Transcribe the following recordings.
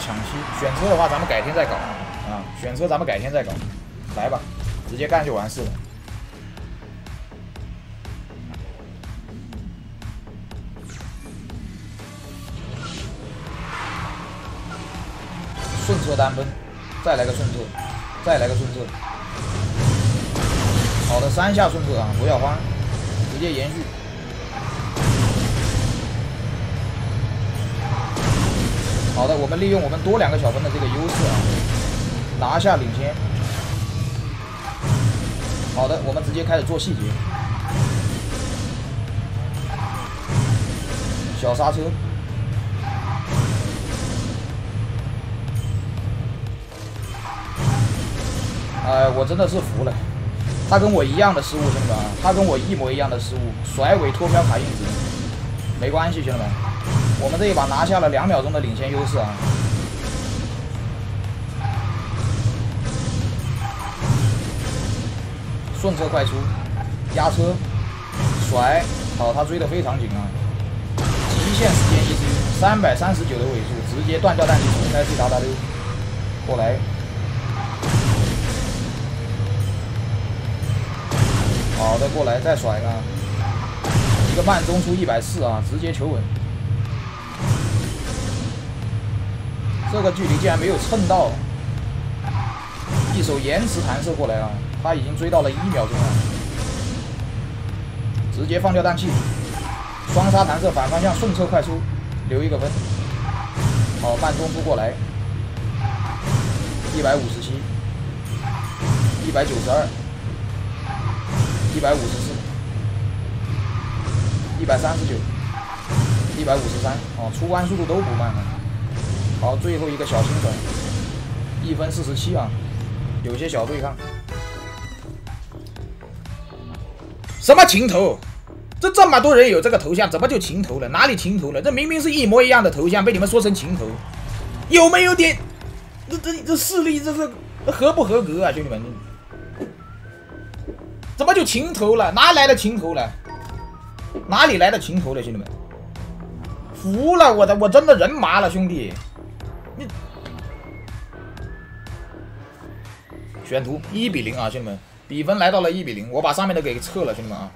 抢七，选车的话咱们改天再搞啊，选车咱们改天再搞，来吧，直接干就完事了。顺车单奔，再来个顺车，再来个顺车。好的，三下顺车啊，不要慌，直接延续。好的，我们利用我们多两个小分的这个优势啊，拿下领先。好的，我们直接开始做细节，小刹车。哎，我真的是服了，他跟我一样的失误，兄弟们，他跟我一模一样的失误，甩尾脱漂卡印子，没关系，兄弟们，我们这一把拿下了两秒钟的领先优势啊！顺车快出，压车，甩，好，他追的非常紧啊！极限时间 ECU 三百三十九的尾数，直接断掉氮气，重开 CW，过来。好的，过来再甩啊！一个慢中出一百四啊，直接求稳。这个距离竟然没有蹭到，一手延迟弹射过来啊！他已经追到了一秒钟了，直接放掉氮气，双杀弹射反方向顺车快出，留一个分。好，慢中出过来，一百五十七，一百九十二。一百五十四，一百三十九，一百五十三，哦，出弯速度都不慢了。好，最后一个小轻转，一分四十七啊，有些小对抗。什么情头？这这么多人有这个头像，怎么就情头了？哪里情头了？这明明是一模一样的头像，被你们说成情头，有没有点？这这这视力这是合不合格啊，兄弟们？怎么就情头了？哪来的情头了？哪里来的情头了，兄弟们？服了，我的，我真的人麻了，兄弟。你选图一比零啊，兄弟们，比分来到了一比零。我把上面的给撤了，兄弟们啊，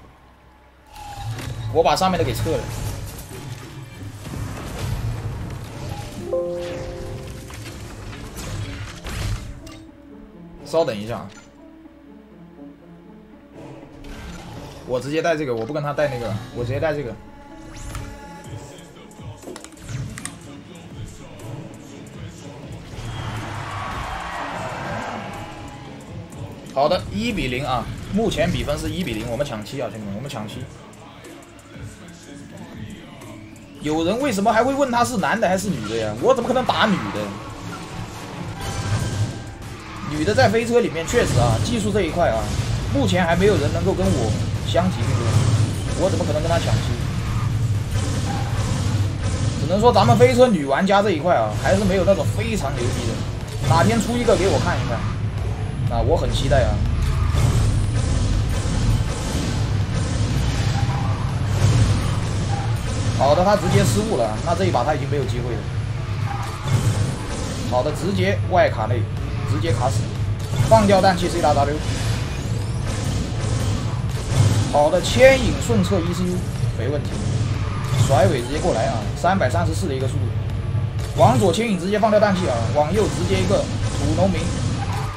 我把上面的给撤了。稍等一下啊。我直接带这个，我不跟他带那个，我直接带这个。好的，一比零啊，目前比分是一比零，我们抢七啊，兄弟们，我们抢七。有人为什么还会问他是男的还是女的呀？我怎么可能打女的？女的在飞车里面确实啊，技术这一块啊，目前还没有人能够跟我。相提并论，我怎么可能跟他抢七？只能说咱们飞车女玩家这一块啊，还是没有那种非常牛逼的。哪天出一个给我看一看，啊，我很期待啊。好的，他直接失误了，那这一把他已经没有机会了。好的，直接外卡内，直接卡死，放掉氮气 C W。好的，牵引顺侧 ECU 没问题，甩尾直接过来啊，三百三十四的一个速度，往左牵引直接放掉氮气啊，往右直接一个土农民，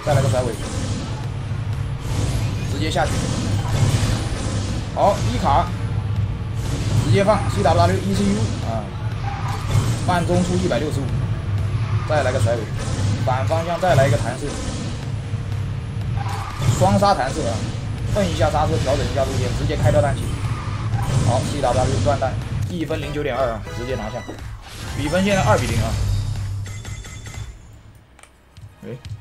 再来个甩尾，直接下去，好一卡，直接放 CW ECU 啊，慢中出一百六十五，再来个甩尾，反方向再来一个弹射，双杀弹射啊。摁一下刹车，调整一下路线，直接开掉氮气。好，CW 断弹，一分零九点二啊，直接拿下，比分现在二比零啊。哎。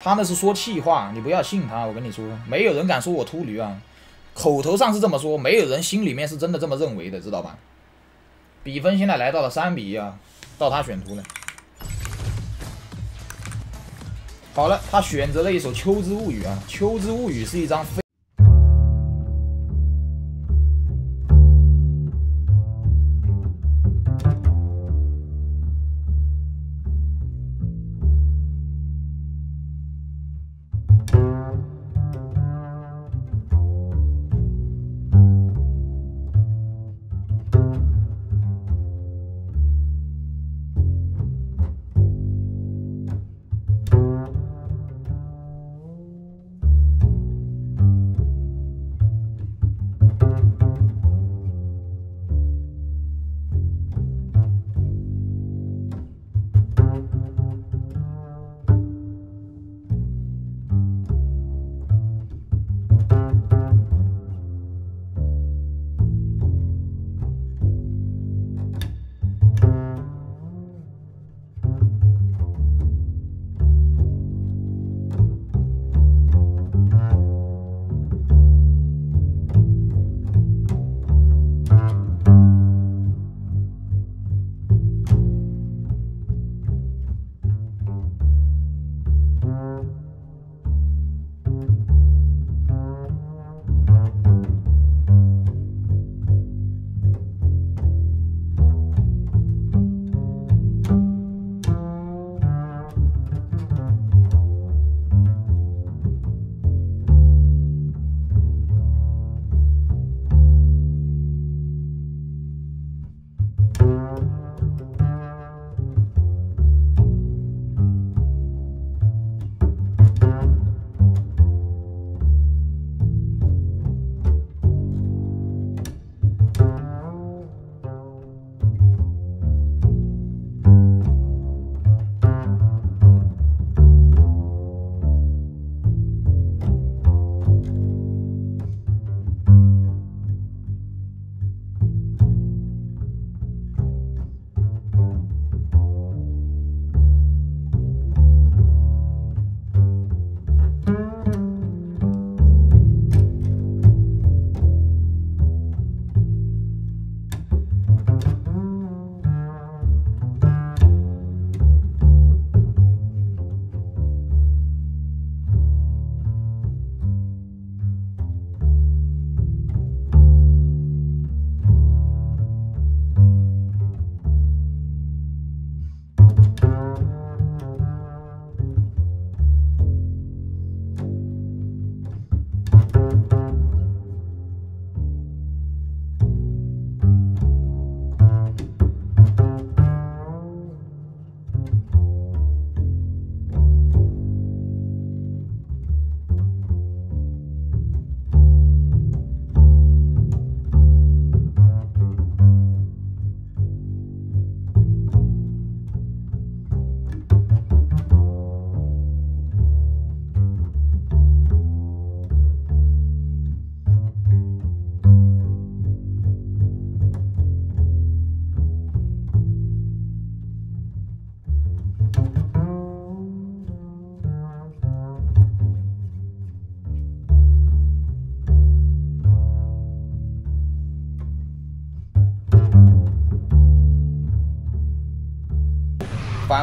他那是说气话，你不要信他。我跟你说，没有人敢说我秃驴啊，口头上是这么说，没有人心里面是真的这么认为的，知道吧？比分现在来到了三比一啊，到他选图了。好了，他选择了一首《秋之物语》啊，《秋之物语》是一张非。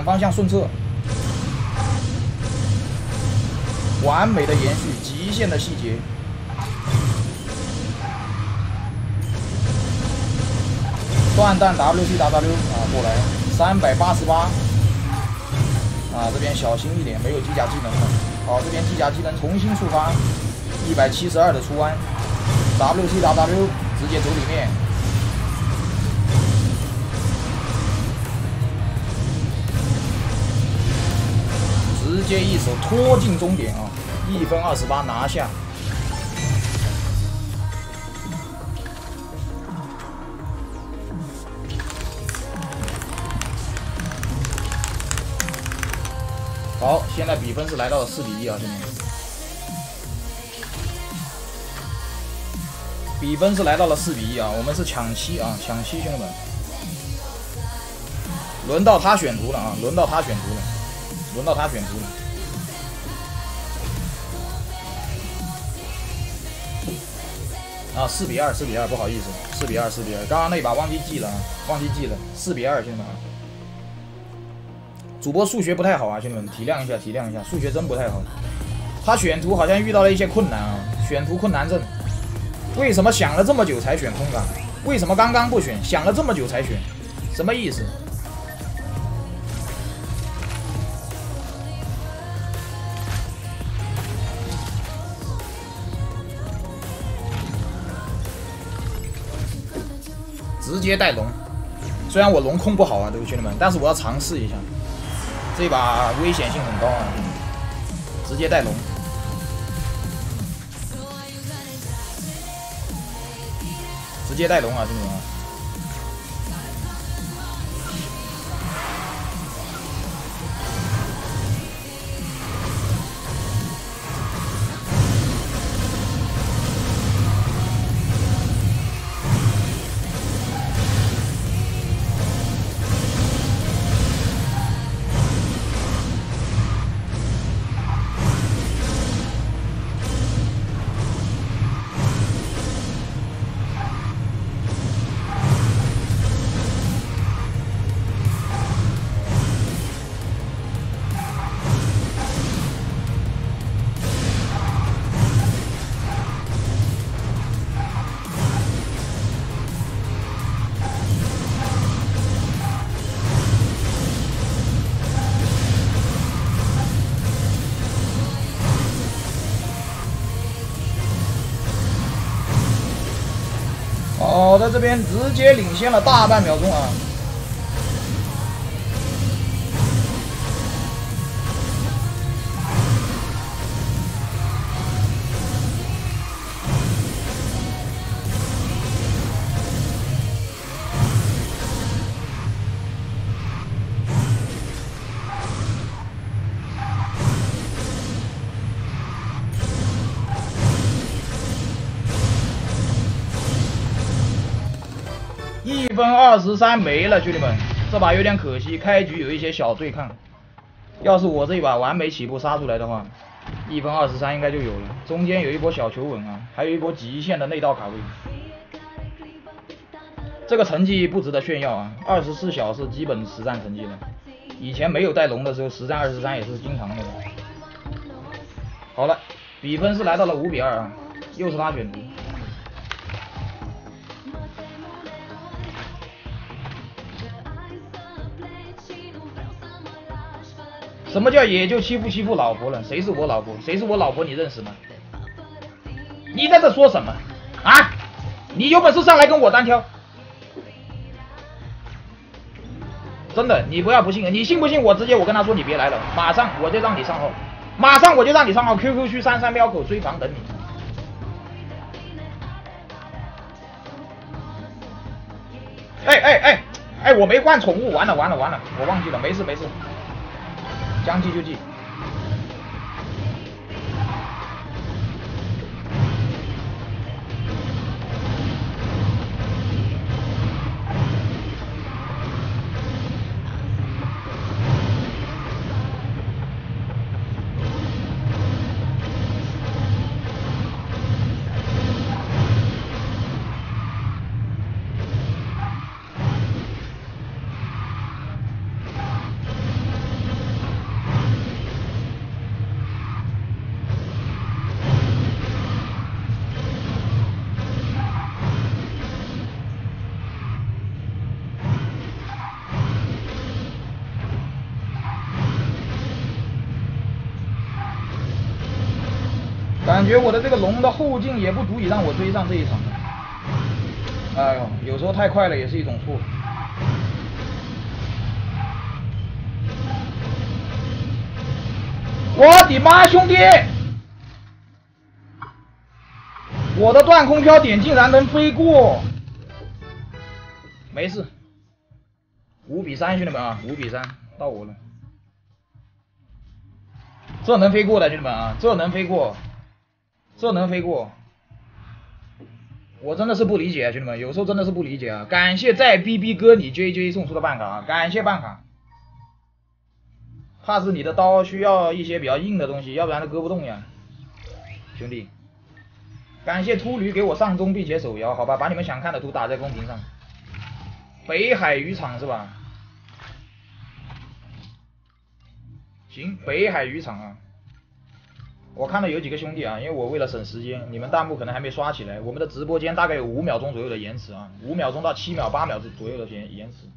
方向顺侧，完美的延续，极限的细节。断弹 W C W 啊，过来三百八十八啊，这边小心一点，没有机甲技能了。好，这边机甲技能重新触发，一百七十二的出弯，W C W 直接走里面。接一手拖进终点啊！一分二十八拿下。好，现在比分是来到了四比一啊，兄弟们。比分是来到了四比一啊，我们是抢七啊，抢七，兄弟们。轮到他选图了啊，轮到他选图了。轮到他选图了啊四比二四比二不好意思。四比二四比二。刚刚那把忘记记了啊忘记记了。四比二兄弟们啊。主播数学不太好啊兄弟们体谅一下体谅一下。数学真不太好。他选图好像遇到了一些困难啊。选图困难症。为什么想了这么久才选空港为什么刚刚不选？想了这么久才选？什么意思？直接带龙，虽然我龙控不好啊，各位兄弟们，但是我要尝试一下，这把危险性很高啊，直接带龙，直接带龙啊，兄弟们。这边直接领先了大半秒钟啊！二十三没了，兄弟们，这把有点可惜，开局有一些小对抗。要是我这一把完美起步杀出来的话，一分二十三应该就有了。中间有一波小求稳啊，还有一波极限的内道卡位。这个成绩不值得炫耀啊，二十四小是基本实战成绩了。以前没有带龙的时候，实战二十三也是经常的。好了，比分是来到了五比二啊，又是他选图。什么叫也就欺负欺负老婆了？谁是我老婆？谁是我老婆？你认识吗？你在这说什么啊？你有本事上来跟我单挑！真的，你不要不信，你信不信？我直接我跟他说你别来了，马上我就让你上号，马上我就让你上号。QQ 区三三喵口追房等你。哎哎哎哎，我没换宠物，完了完了完了，我忘记了，没事没事。将计就计。感觉我的这个龙的后劲也不足以让我追上这一场。哎呦，有时候太快了也是一种错。我的妈，兄弟！我的断空飘点竟然能飞过，没事。五比三，兄弟们啊，五比三，到我了。这能飞过的，兄弟们啊，这能飞过。这能飞过？我真的是不理解，兄弟们，有时候真的是不理解啊！感谢在 B B 哥你 J J 送出的办卡，感谢办卡。怕是你的刀需要一些比较硬的东西，要不然都割不动呀，兄弟。感谢秃驴给我上中并且手摇，好吧，把你们想看的图打在公屏上。北海渔场是吧？行，北海渔场啊。我看到有几个兄弟啊，因为我为了省时间，你们弹幕可能还没刷起来，我们的直播间大概有五秒钟左右的延迟啊，五秒钟到七秒、八秒左右的延延迟。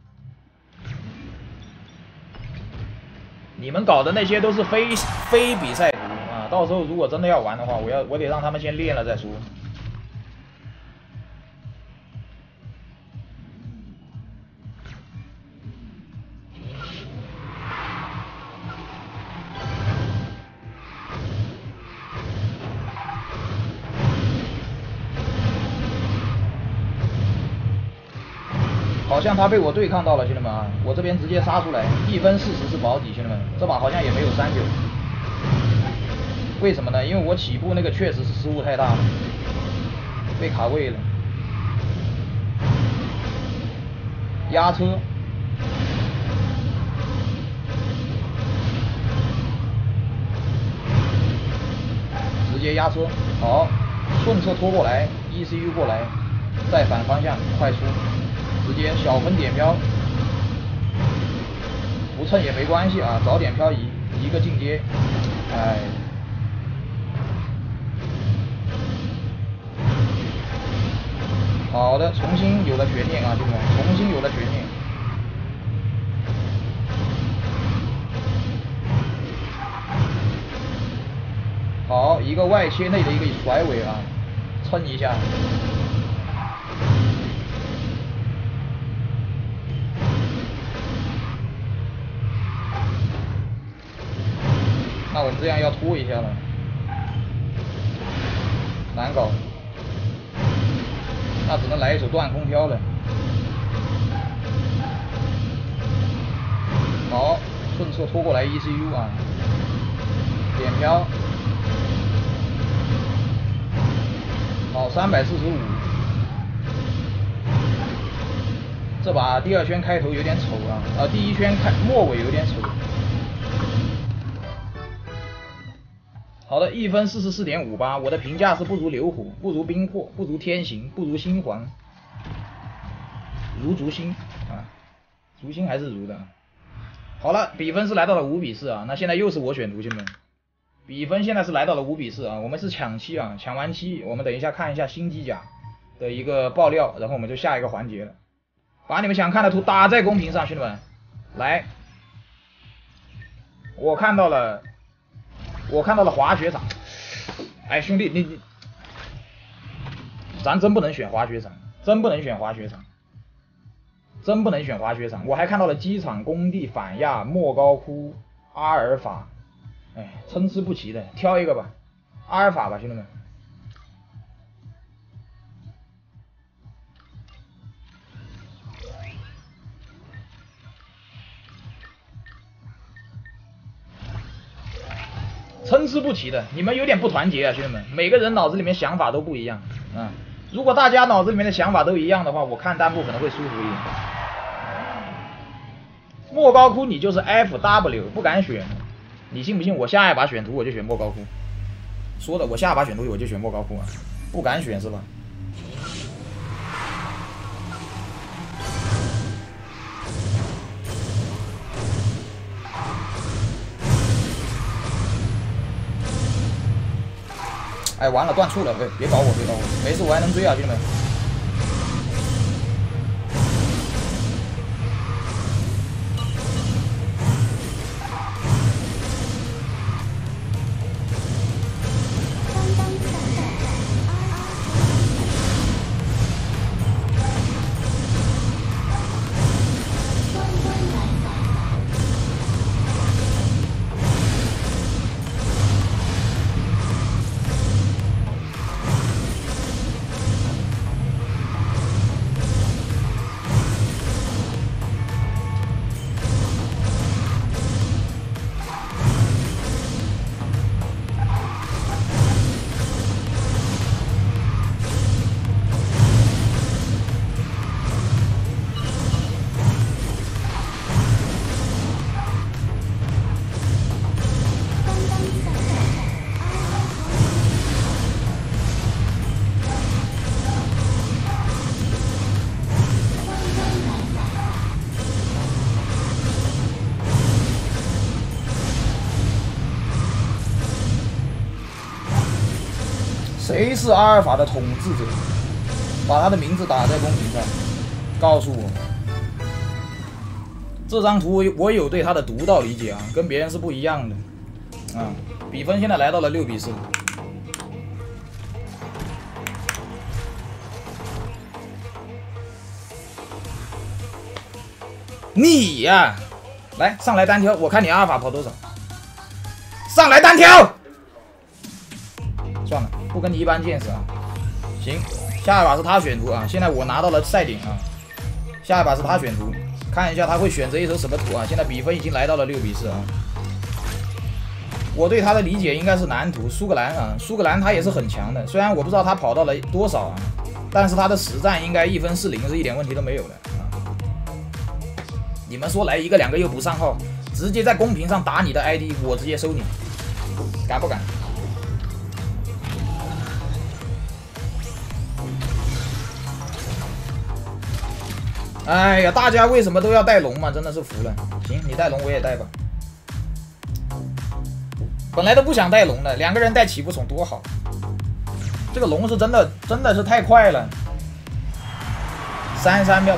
你们搞的那些都是非非比赛图啊，到时候如果真的要玩的话，我要我得让他们先练了再说。好像他被我对抗到了，兄弟们啊！我这边直接杀出来，一分四十是保底，兄弟们，这把好像也没有三九。为什么呢？因为我起步那个确实是失误太大了，被卡位了，压车，直接压车，好，顺车拖过来，ECU 过来，再反方向快出。直接小分点飘，不蹭也没关系啊，早点漂移，一个进阶，哎，好的，重新有了悬念啊，兄弟们，重新有了悬念，好，一个外切内的一个甩尾啊，蹭一下。这样要拖一下了，难搞，那只能来一手断空飘了。好，顺侧拖过来 ECU 啊，点飘，好，三百四十五，这把第二圈开头有点丑啊，啊，第一圈开末尾有点丑。好的，一分四十四点五八，我的评价是不如刘虎，不如冰魄，不如天行，不如星皇，如竹星啊，竹星还是如的。好了，比分是来到了五比四啊，那现在又是我选图，兄弟们，比分现在是来到了五比四啊，我们是抢七啊，抢完七，我们等一下看一下新机甲的一个爆料，然后我们就下一个环节了，把你们想看的图打在公屏上，兄弟们，来，我看到了。我看到了滑雪场，哎，兄弟，你你，咱真不能选滑雪场，真不能选滑雪场，真不能选滑雪场。我还看到了机场、工地、反亚、莫高窟、阿尔法，哎，参差不齐的，挑一个吧，阿尔法吧，兄弟们。参差不齐的，你们有点不团结啊，兄弟们，每个人脑子里面想法都不一样啊。如果大家脑子里面的想法都一样的话，我看弹幕可能会舒服一点。莫高窟你就是 F W 不敢选，你信不信我下一把选图我就选莫高窟？说的我下一把选图我就选莫高窟啊，不敢选是吧？哎，完了，断处了！别别搞我，别搞我，没事，我还能追啊，兄弟们。谁是阿尔法的统治者？把他的名字打在公屏上，告诉我。这张图我有对他的独到理解啊，跟别人是不一样的。啊，比分现在来到了六比四。你呀，来上来单挑，我看你阿尔法跑多少。上来单挑。不跟你一般见识啊。行，下一把是他选图啊。现在我拿到了赛点啊。下一把是他选图，看一下他会选择一手什么图啊。现在比分已经来到了六比四啊。我对他的理解应该是蓝图苏格兰啊，苏格兰他也是很强的，虽然我不知道他跑到了多少啊，但是他的实战应该一分四零是一点问题都没有的啊。你们说来一个两个又不上号，直接在公屏上打你的 ID，我直接收你，敢不敢？哎呀，大家为什么都要带龙嘛？真的是服了。行，你带龙我也带吧。本来都不想带龙的，两个人带起步宠多好。这个龙是真的，真的是太快了。三三秒，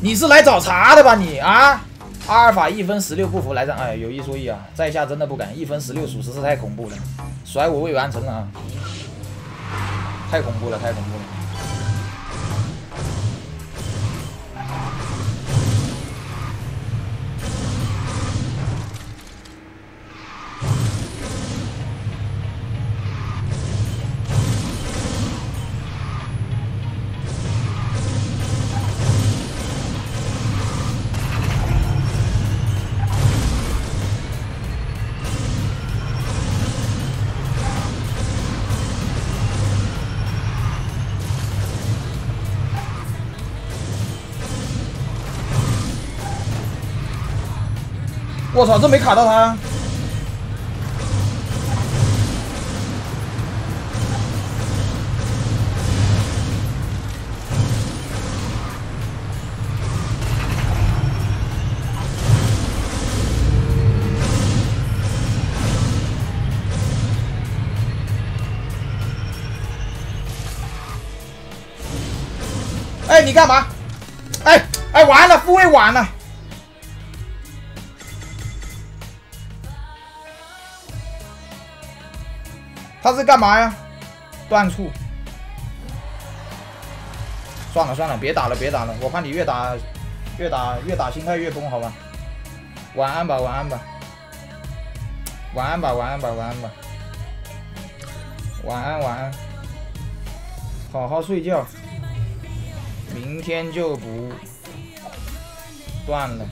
你是来找茬的吧你啊？阿尔法一分十六不服来战，哎，有一说一啊，在下真的不敢，一分十六属实是太恐怖了，甩我未完成啊，太恐怖了，太恐怖了。我操，这没卡到他！哎，你干嘛？哎哎，完了，复位完了。他是干嘛呀？断触。算了算了，别打了别打了，我怕你越打越打越打心态越崩，好吧？晚安吧晚安吧，晚安吧晚安吧晚安吧，晚安晚安，好好睡觉，明天就不断了。